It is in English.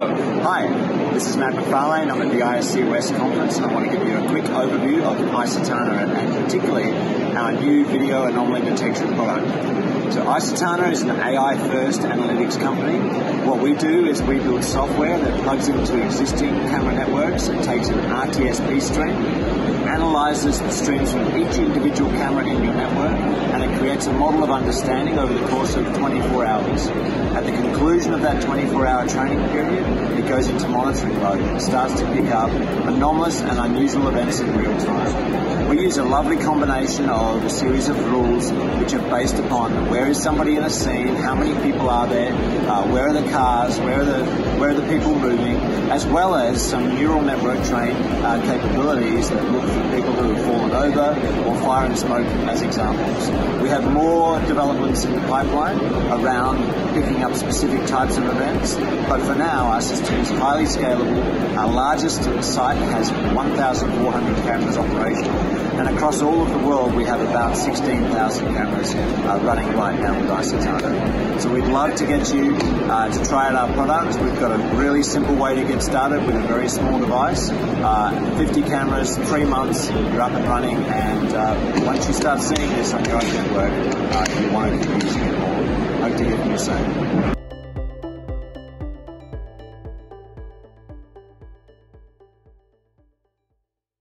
Hi, this is Matt McFarlane. I'm at the ISC West conference and I want to give you a quick overview of icetana and particularly our new video anomaly detection product. So icetana is an AI-first analytics company. What we do is we build software that plugs into existing camera networks and takes an RTSP stream, analyzes the streams from each individual camera in your network, and it creates a model of understanding over the course of 24 hours. At the conclusion of that 24-hour training period, it goes into monitoring mode and starts to pick up anomalous and unusual events in real time. We use a lovely combination of a series of rules which are based upon where is somebody in a scene, how many people are there, uh, where are the cars, where are the where are the people moving, as well as some neural network trained uh, capabilities that look for people who have fallen over fire and smoke as examples. We have more developments in the pipeline around picking up specific types of events, but for now our system is highly scalable. Our largest site has 1,400 cameras operational, and across all of the world we have about 16,000 cameras uh, running right now with icetana. So we'd love to get you uh, to try out our product. We've got a really simple way to get started with a very small device. Uh, 50 cameras, three months, you're up and running, and uh, once you start seeing this on your own network, uh, you want to be using it more. Hope to hear from you soon.